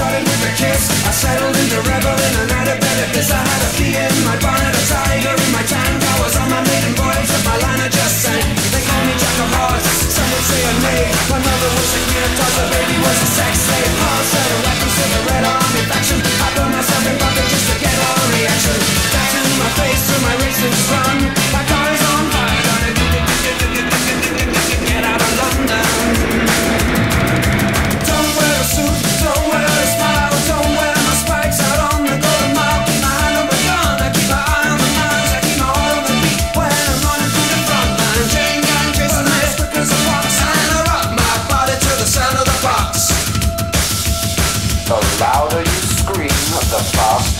started with a kiss. I settled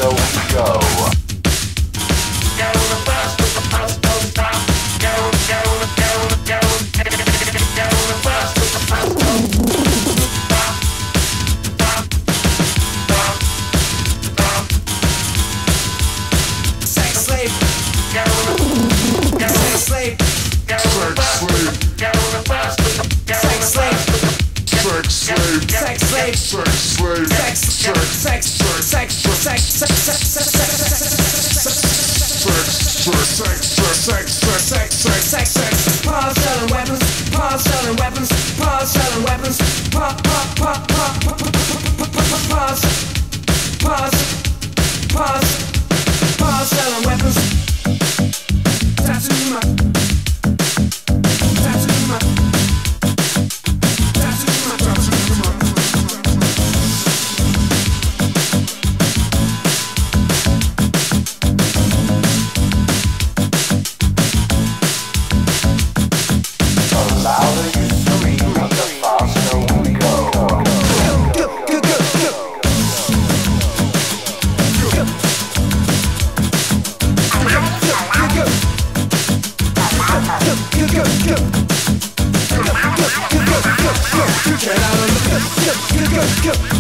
faster we go. Sex slave, sex slave, sex slave, sex slave, sex slave, sex, sex, sex, sex, 큐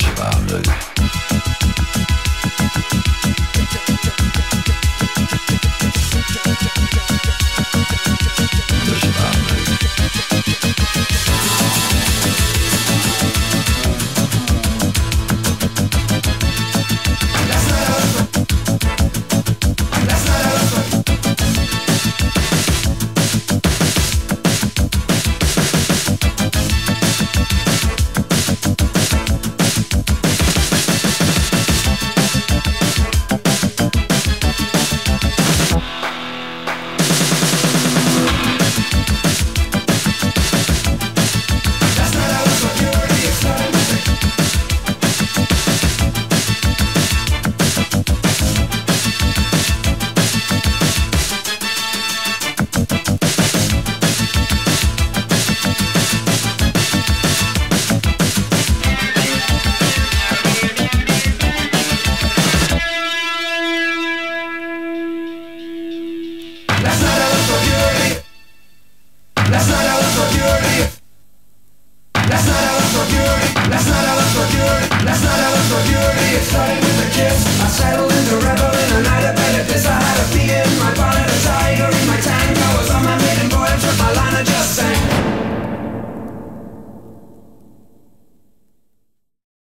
Chicago. Night